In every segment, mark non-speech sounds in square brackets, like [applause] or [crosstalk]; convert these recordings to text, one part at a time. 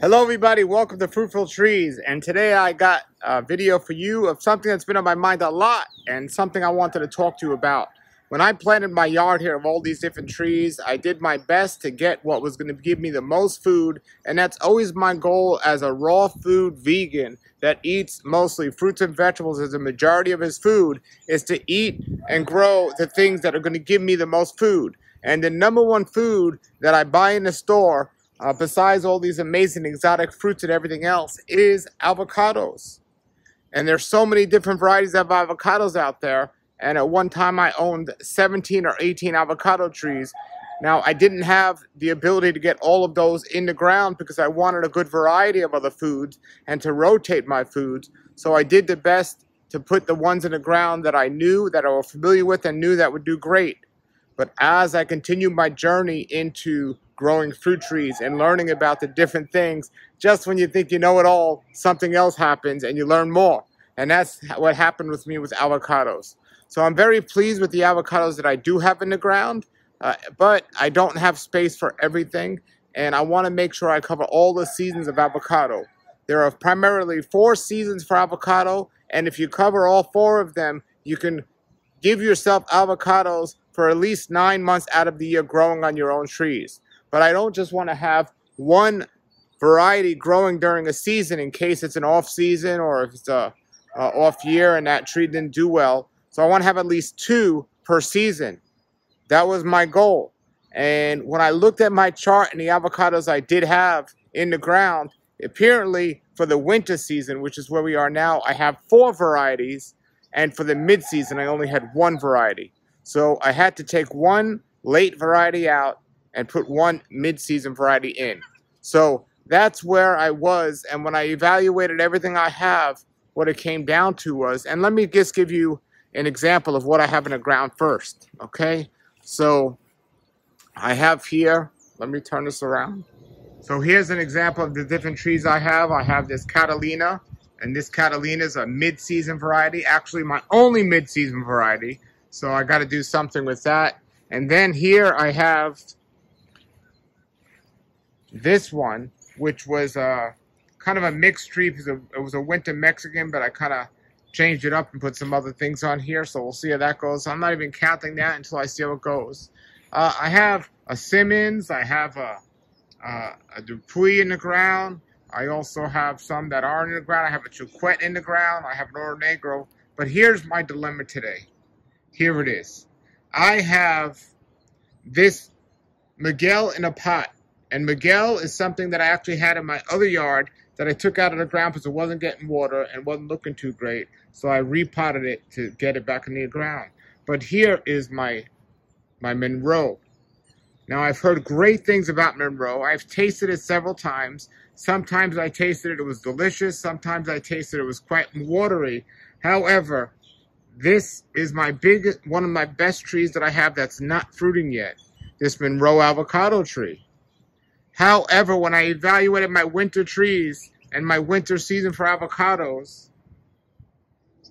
Hello everybody, welcome to Fruitful Trees and today I got a video for you of something that's been on my mind a lot and something I wanted to talk to you about. When I planted my yard here of all these different trees, I did my best to get what was going to give me the most food and that's always my goal as a raw food vegan that eats mostly fruits and vegetables as a majority of his food is to eat and grow the things that are going to give me the most food. And the number one food that I buy in the store uh, besides all these amazing exotic fruits and everything else, is avocados. And there's so many different varieties of avocados out there. And at one time I owned 17 or 18 avocado trees. Now I didn't have the ability to get all of those in the ground because I wanted a good variety of other foods and to rotate my foods. So I did the best to put the ones in the ground that I knew, that I was familiar with and knew that would do great. But as I continued my journey into growing fruit trees and learning about the different things. Just when you think you know it all, something else happens and you learn more. And that's what happened with me with avocados. So I'm very pleased with the avocados that I do have in the ground, uh, but I don't have space for everything. And I want to make sure I cover all the seasons of avocado. There are primarily four seasons for avocado. And if you cover all four of them, you can give yourself avocados for at least nine months out of the year growing on your own trees. But I don't just want to have one variety growing during a season in case it's an off season or if it's a, a off year and that tree didn't do well. So I want to have at least two per season. That was my goal. And when I looked at my chart and the avocados I did have in the ground, apparently for the winter season, which is where we are now, I have four varieties. And for the mid season, I only had one variety. So I had to take one late variety out and put one mid-season variety in. So that's where I was. And when I evaluated everything I have, what it came down to was, and let me just give you an example of what I have in the ground first. Okay. So I have here, let me turn this around. So here's an example of the different trees I have. I have this Catalina, and this Catalina is a mid-season variety, actually my only mid-season variety. So I got to do something with that. And then here I have this one, which was uh, kind of a mixed tree because it was a winter Mexican, but I kind of changed it up and put some other things on here. So we'll see how that goes. I'm not even counting that until I see how it goes. Uh, I have a Simmons. I have a, uh, a in the ground. I also have some that are in the ground. I have a Choquette in the ground. I have an Oro Negro. But here's my dilemma today. Here it is. I have this Miguel in a pot. And Miguel is something that I actually had in my other yard that I took out of the ground because it wasn't getting water and wasn't looking too great. So I repotted it to get it back in the ground. But here is my my Monroe. Now I've heard great things about Monroe. I've tasted it several times. Sometimes I tasted it, it was delicious. Sometimes I tasted it, it was quite watery. However, this is my biggest, one of my best trees that I have that's not fruiting yet. This Monroe avocado tree. However, when I evaluated my winter trees and my winter season for avocados,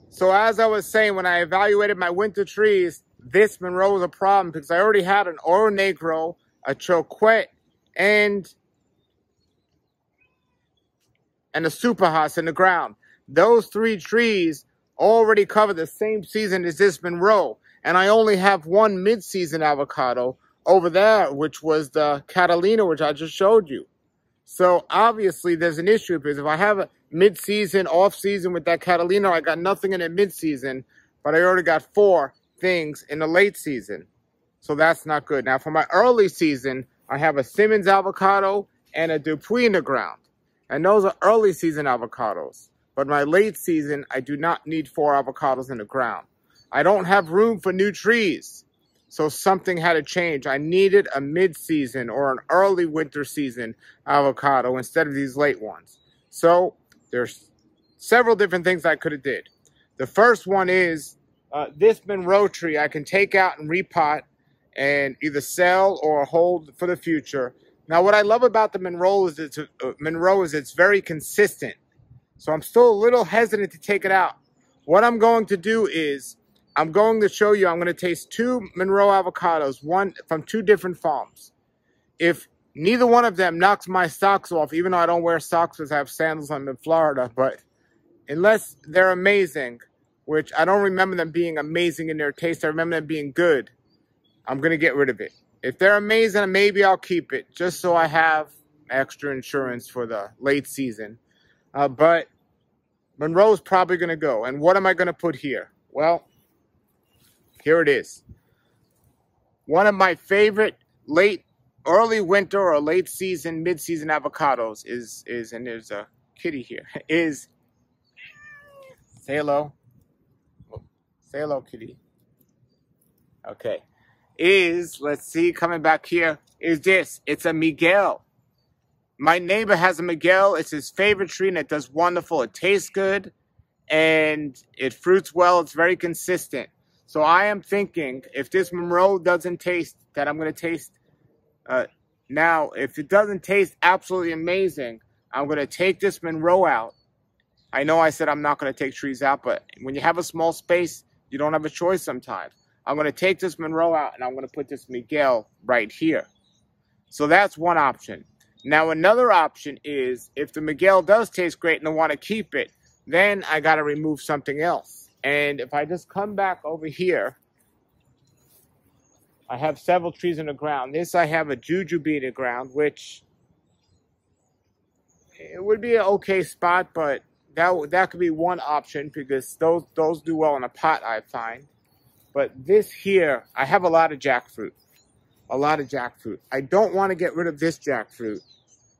so as I was saying, when I evaluated my winter trees, this Monroe was a problem because I already had an Oro Negro, a Choquette, and and a Super Hass in the ground. Those three trees already cover the same season as this Monroe. And I only have one mid-season avocado, over there, which was the Catalina, which I just showed you. So obviously there's an issue because if I have a mid-season, off-season with that Catalina, I got nothing in the mid-season, but I already got four things in the late season. So that's not good. Now for my early season, I have a Simmons avocado and a Dupuis in the ground. And those are early season avocados. But my late season, I do not need four avocados in the ground. I don't have room for new trees. So something had to change. I needed a mid-season or an early winter season avocado instead of these late ones. So there's several different things I could have did. The first one is uh, this Monroe tree I can take out and repot and either sell or hold for the future. Now, what I love about the Monroe is it's uh, Monroe is it's very consistent. So I'm still a little hesitant to take it out. What I'm going to do is I'm going to show you, I'm going to taste two Monroe avocados, one from two different farms. If neither one of them knocks my socks off, even though I don't wear socks because I have sandals. I'm in Florida. But unless they're amazing, which I don't remember them being amazing in their taste, I remember them being good, I'm going to get rid of it. If they're amazing, maybe I'll keep it just so I have extra insurance for the late season. Uh, but Monroe's probably going to go. And what am I going to put here? Well, here it is. One of my favorite late, early winter or late season, mid-season avocados is, is, and there's a kitty here, [laughs] is, say hello. Say hello, kitty. Okay. Is, let's see, coming back here, is this. It's a Miguel. My neighbor has a Miguel. It's his favorite tree and it does wonderful. It tastes good and it fruits well. It's very consistent. So I am thinking if this Monroe doesn't taste, that I'm going to taste. Uh, now, if it doesn't taste absolutely amazing, I'm going to take this Monroe out. I know I said I'm not going to take trees out, but when you have a small space, you don't have a choice sometimes. I'm going to take this Monroe out and I'm going to put this Miguel right here. So that's one option. Now, another option is if the Miguel does taste great and I want to keep it, then I got to remove something else. And if I just come back over here, I have several trees in the ground. This I have a jujube in the ground, which it would be an okay spot, but that that could be one option because those those do well in a pot, I find. But this here, I have a lot of jackfruit, a lot of jackfruit. I don't want to get rid of this jackfruit.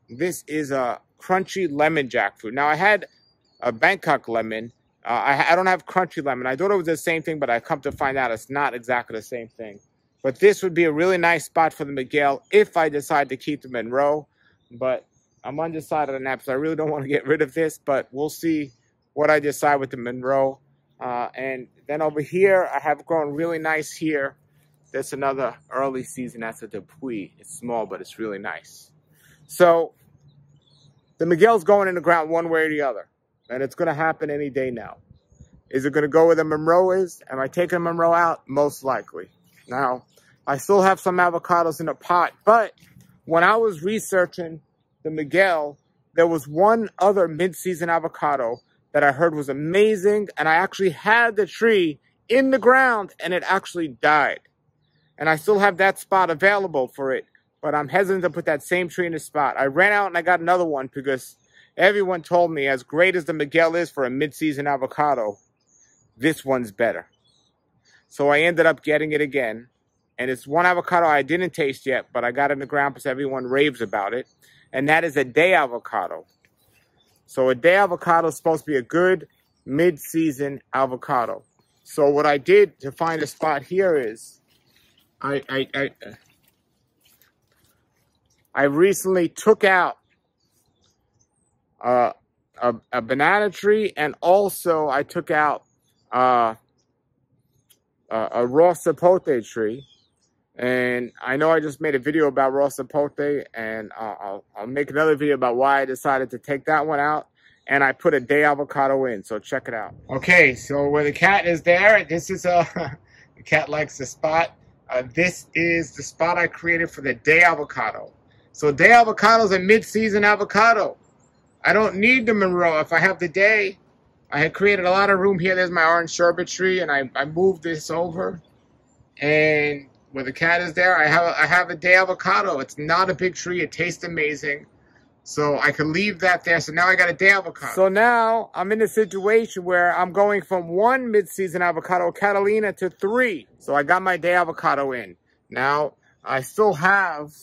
This is a crunchy lemon jackfruit. Now I had a Bangkok lemon. Uh, I, I don't have crunchy lemon. I thought it was the same thing, but I come to find out it's not exactly the same thing. But this would be a really nice spot for the Miguel if I decide to keep the Monroe. But I'm undecided on that because I really don't want to get rid of this, but we'll see what I decide with the Monroe. Uh, and then over here, I have grown really nice here. That's another early season. That's a Dupuis. It's small, but it's really nice. So the Miguel's going in the ground one way or the other. And it's going to happen any day now. Is it going to go where the Monroe is? Am I taking Monroe out? Most likely. Now, I still have some avocados in a pot, but when I was researching the Miguel, there was one other mid-season avocado that I heard was amazing, and I actually had the tree in the ground, and it actually died. And I still have that spot available for it, but I'm hesitant to put that same tree in the spot. I ran out and I got another one because everyone told me as great as the Miguel is for a mid-season avocado, this one's better. So I ended up getting it again. And it's one avocado I didn't taste yet, but I got in the ground because everyone raves about it and that is a day avocado. So a day avocado is supposed to be a good mid-season avocado. So what I did to find a spot here is I, I, I, I recently took out uh, a, a banana tree and also I took out uh, a, a raw sapote tree and I know I just made a video about raw sapote, and I'll, I'll, make another video about why I decided to take that one out. And I put a day avocado in, so check it out. Okay, so where the cat is there, this is a, [laughs] the cat likes the spot. Uh, this is the spot I created for the day avocado. So day avocado is a mid-season avocado. I don't need the Monroe if I have the day. I had created a lot of room here. There's my orange sherbet tree, and I, I moved this over. And where the cat is there, I have I have a day avocado. It's not a big tree. It tastes amazing. So I could leave that there. So now I got a day avocado. So now I'm in a situation where I'm going from one mid-season avocado Catalina to three. So I got my day avocado in. Now I still have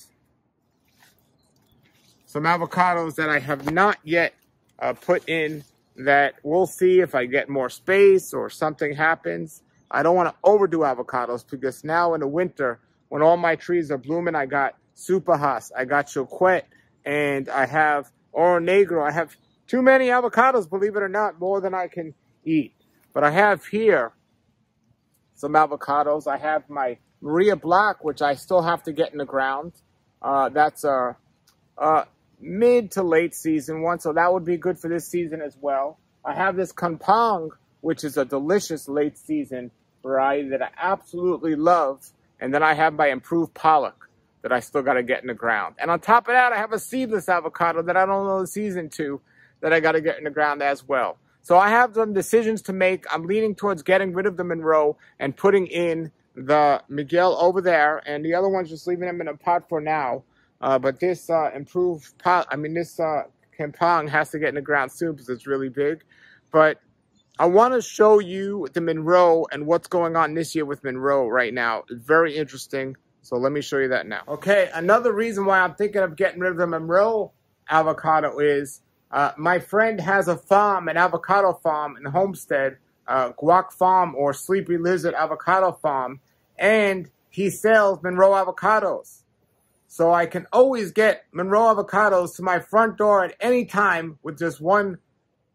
some avocados that I have not yet uh, put in that we'll see if I get more space or something happens. I don't want to overdo avocados because now in the winter, when all my trees are blooming, I got Super Hass, I got Choquette, and I have Oro Negro. I have too many avocados, believe it or not, more than I can eat. But I have here some avocados. I have my Maria Black, which I still have to get in the ground. Uh, that's a, a mid to late season one, so that would be good for this season as well. I have this Kampong, which is a delicious late season variety that I absolutely love. And then I have my improved pollock. that I still got to get in the ground. And on top of that, I have a seedless avocado that I don't know the season to that I got to get in the ground as well. So I have some decisions to make. I'm leaning towards getting rid of the Monroe and putting in the Miguel over there. And the other one's just leaving them in a pot for now. Uh, but this uh, improved pot, I mean, this uh, has to get in the ground soon because it's really big. But I want to show you the Monroe and what's going on this year with Monroe right now. It's very interesting. So let me show you that now. Okay, another reason why I'm thinking of getting rid of the Monroe avocado is uh, my friend has a farm, an avocado farm in Homestead, uh, Guac Farm or Sleepy Lizard Avocado Farm, and he sells Monroe avocados. So I can always get Monroe avocados to my front door at any time with just one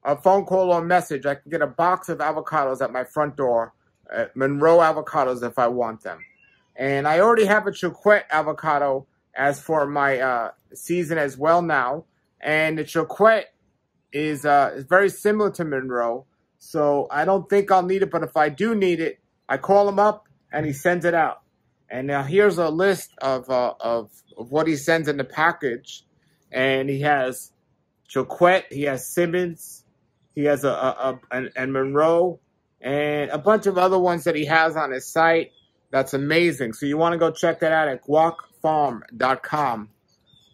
a phone call or message, I can get a box of avocados at my front door, uh, Monroe avocados if I want them. And I already have a Choquette avocado as for my uh, season as well now. And the Choquette is, uh, is very similar to Monroe. So I don't think I'll need it, but if I do need it, I call him up and he sends it out. And now here's a list of, uh, of, of what he sends in the package. And he has Choquette, he has Simmons, he has a, a, a and Monroe and a bunch of other ones that he has on his site. That's amazing. So you want to go check that out at guacfarm.com.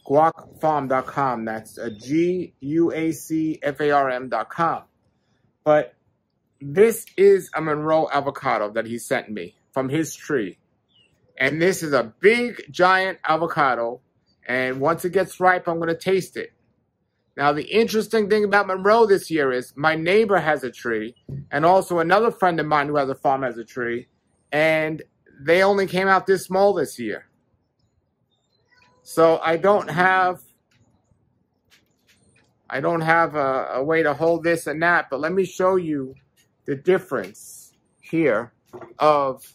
Guacfarm.com. That's a G U A C F A R M.com. But this is a Monroe avocado that he sent me from his tree. And this is a big, giant avocado. And once it gets ripe, I'm going to taste it. Now, the interesting thing about Monroe this year is my neighbor has a tree, and also another friend of mine who has a farm has a tree, and they only came out this small this year. So I don't have I don't have a, a way to hold this and that, but let me show you the difference here of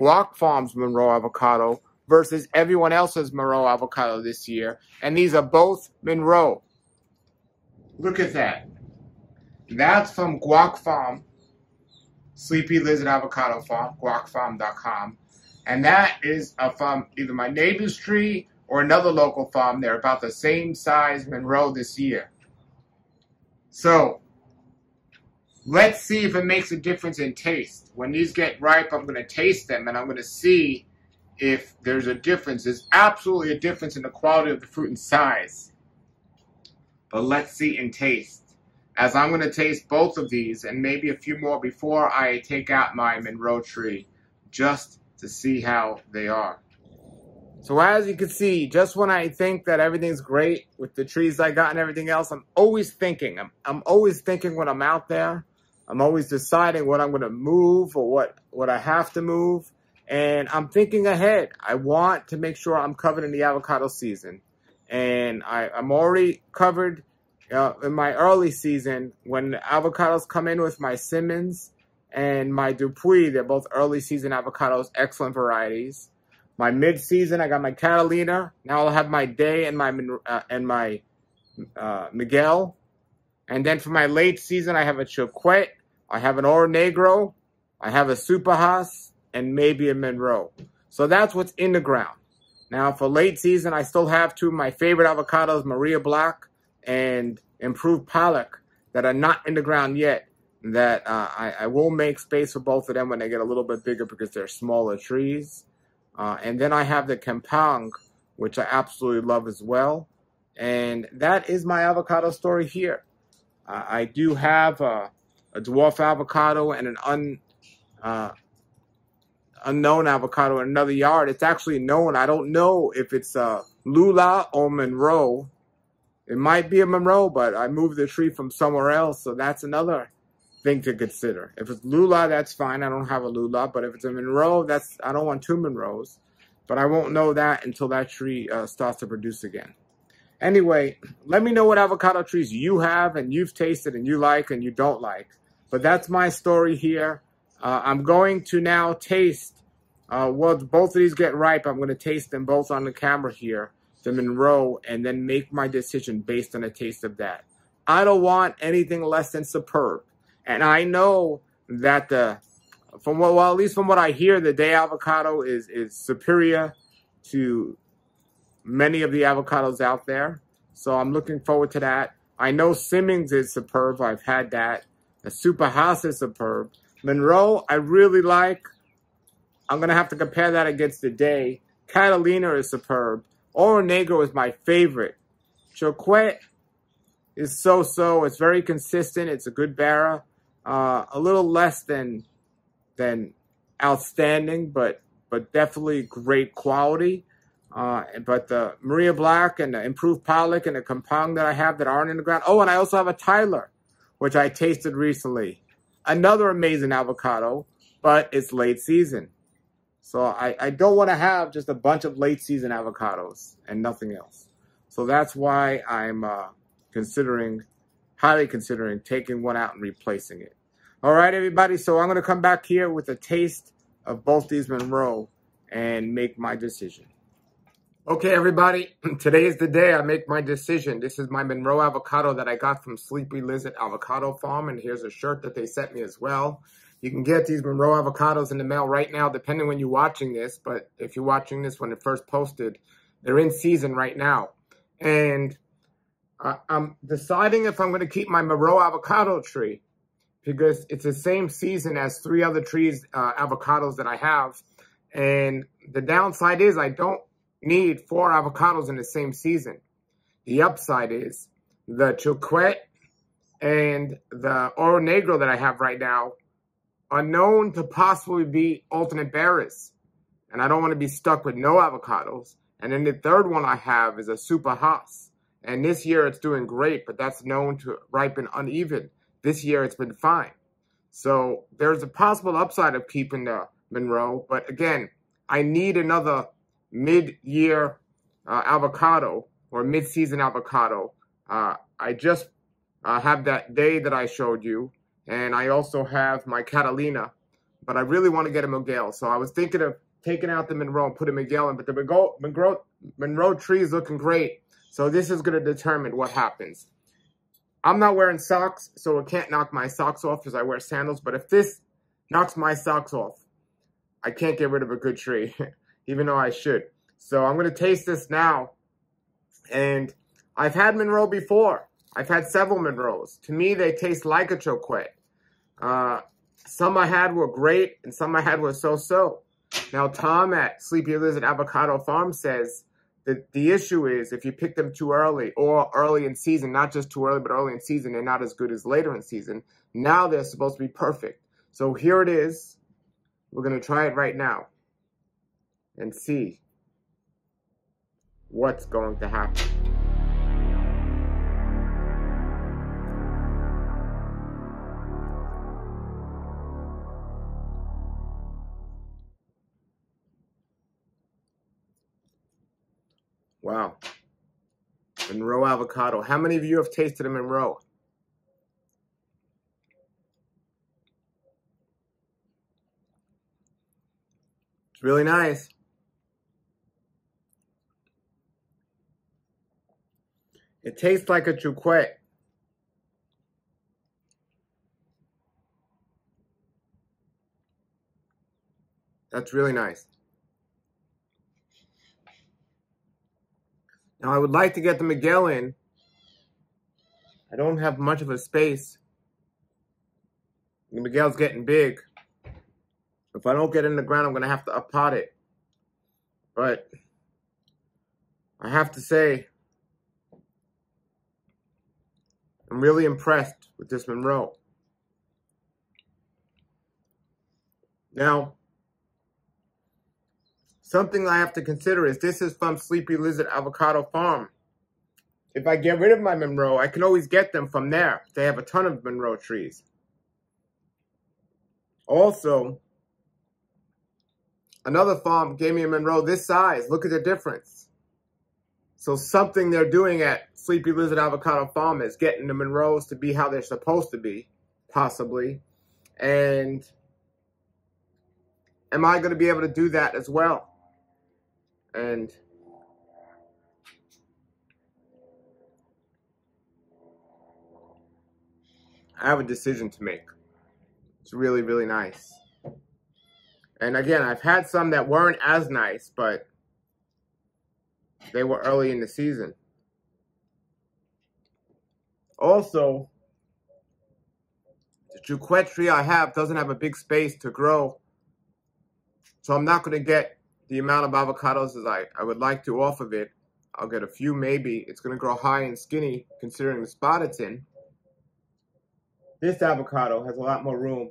Guac Farms Monroe avocado versus everyone else's Monroe avocado this year. And these are both Monroe. Look at that. That's from Guac Farm, Sleepy Lizard Avocado Farm, guacfarm.com. And that is uh, from either my neighbor's tree or another local farm. They're about the same size Monroe this year. So, let's see if it makes a difference in taste. When these get ripe, I'm going to taste them and I'm going to see if there's a difference. There's absolutely a difference in the quality of the fruit and size but let's see and taste. As I'm going to taste both of these and maybe a few more before I take out my Monroe tree, just to see how they are. So as you can see, just when I think that everything's great with the trees I got and everything else, I'm always thinking. I'm, I'm always thinking when I'm out there. I'm always deciding what I'm going to move or what, what I have to move. And I'm thinking ahead. I want to make sure I'm covered in the avocado season and I, I'm already covered uh, in my early season when avocados come in with my Simmons and my Dupuis. They're both early season avocados, excellent varieties. My mid season, I got my Catalina. Now I'll have my Day and my uh, and my uh, Miguel. And then for my late season, I have a Choquette. I have an Oro Negro. I have a Super Hass and maybe a Monroe. So that's what's in the ground. Now, for late season, I still have two of my favorite avocados, Maria Black and Improved Pollock, that are not in the ground yet. That uh, I, I, will make space for both of them when they get a little bit bigger because they're smaller trees. Uh, and then I have the Kampong, which I absolutely love as well. And that is my avocado story here. Uh, I do have a, a, dwarf avocado and an un, uh, unknown avocado in another yard. It's actually known. I don't know if it's a Lula or Monroe. It might be a Monroe, but I moved the tree from somewhere else, so that's another thing to consider. If it's Lula, that's fine. I don't have a Lula, but if it's a Monroe, that's I don't want two Monroes. But I won't know that until that tree uh, starts to produce again. Anyway, let me know what avocado trees you have and you've tasted and you like and you don't like. But that's my story here. Uh, I'm going to now taste, uh, once both of these get ripe, I'm going to taste them both on the camera here, the Monroe, and then make my decision based on a taste of that. I don't want anything less than superb. And I know that the, from what, well, at least from what I hear, the day avocado is, is superior to many of the avocados out there. So I'm looking forward to that. I know Simmons is superb. I've had that. The Super Hass is superb. Monroe, I really like. I'm going to have to compare that against the day. Catalina is superb. Oro Negro is my favorite. Choquette is so-so. It's very consistent. It's a good bearer. Uh, a little less than than outstanding, but but definitely great quality. Uh, but the Maria Black and the improved Pollock and the Kampong that I have that aren't in the ground. Oh, and I also have a Tyler, which I tasted recently. Another amazing avocado, but it's late season. So I, I don't want to have just a bunch of late season avocados and nothing else. So that's why I'm uh, considering, highly considering taking one out and replacing it. All right, everybody. So I'm going to come back here with a taste of both these Monroe and make my decision. Okay, everybody, [clears throat] today is the day I make my decision. This is my Monroe avocado that I got from Sleepy Lizard Avocado Farm, and here's a shirt that they sent me as well. You can get these Monroe avocados in the mail right now, depending when you're watching this, but if you're watching this when it first posted, they're in season right now. And I'm deciding if I'm going to keep my Monroe avocado tree because it's the same season as three other trees, uh, avocados that I have. And the downside is I don't need four avocados in the same season. The upside is the Choquette and the Oro Negro that I have right now are known to possibly be alternate bearers. And I don't want to be stuck with no avocados. And then the third one I have is a Super Hass. And this year it's doing great, but that's known to ripen uneven. This year it's been fine. So there's a possible upside of keeping the Monroe. But again, I need another mid-year uh, avocado or mid-season avocado. Uh, I just uh, have that day that I showed you, and I also have my Catalina, but I really want to get a Miguel. So I was thinking of taking out the Monroe and putting Miguel in, but the Monroe, Monroe, Monroe tree is looking great. So this is going to determine what happens. I'm not wearing socks, so it can't knock my socks off because I wear sandals. But if this knocks my socks off, I can't get rid of a good tree. [laughs] even though I should. So I'm going to taste this now. And I've had Monroe before. I've had several Monroes. To me, they taste like a Choquette. Uh, some I had were great, and some I had were so-so. Now, Tom at Sleepy Lizard Avocado Farm says that the issue is if you pick them too early or early in season, not just too early, but early in season, they're not as good as later in season. Now they're supposed to be perfect. So here it is. We're going to try it right now and see what's going to happen. Wow. Monroe avocado. How many of you have tasted a Monroe? It's really nice. It tastes like a Choquette. That's really nice. Now I would like to get the Miguel in. I don't have much of a space. The Miguel's getting big. If I don't get in the ground, I'm going to have to uppot it. But I have to say, I'm really impressed with this Monroe. Now, something I have to consider is this is from Sleepy Lizard Avocado Farm. If I get rid of my Monroe, I can always get them from there. They have a ton of Monroe trees. Also, another farm gave me a Monroe this size. Look at the difference. So something they're doing at Sleepy Lizard Avocado Farm is getting the Monroes to be how they're supposed to be, possibly. And am I going to be able to do that as well? And I have a decision to make. It's really, really nice. And again, I've had some that weren't as nice, but they were early in the season. Also, the Choquette tree I have doesn't have a big space to grow. So I'm not going to get the amount of avocados as I, I would like to off of it. I'll get a few maybe. It's going to grow high and skinny considering the spot it's in. This avocado has a lot more room.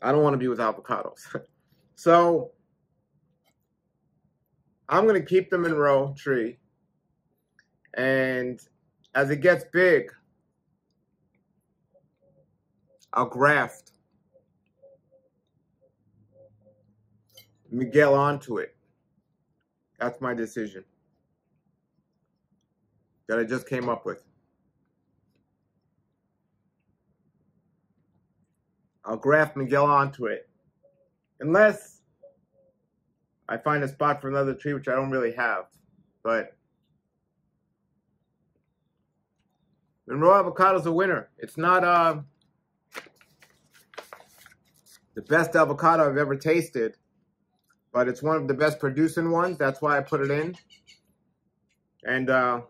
I don't want to be with avocados. [laughs] so I'm going to keep the Monroe tree. And as it gets big, I'll graft Miguel onto it. That's my decision that I just came up with. I'll graft Miguel onto it. Unless I find a spot for another tree, which I don't really have. But Monroe avocado's a winner. It's not uh, the best avocado I've ever tasted, but it's one of the best producing ones. That's why I put it in. And uh,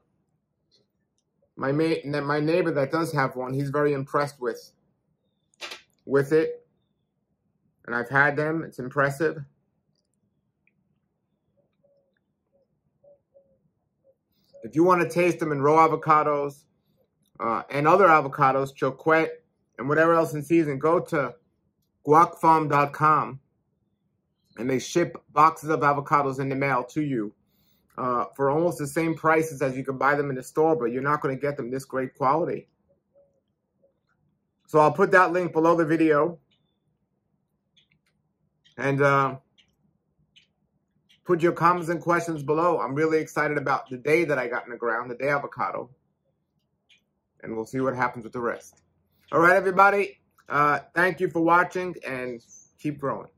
my mate, my neighbor that does have one, he's very impressed with with it. And I've had them. It's impressive. If you want to taste them in raw avocados uh, and other avocados, Choquette, and whatever else in season, go to guacfarm.com and they ship boxes of avocados in the mail to you uh, for almost the same prices as you can buy them in the store, but you're not going to get them this great quality. So I'll put that link below the video. And uh, put your comments and questions below. I'm really excited about the day that I got in the ground, the day avocado. And we'll see what happens with the rest. All right, everybody. Uh, thank you for watching and keep growing.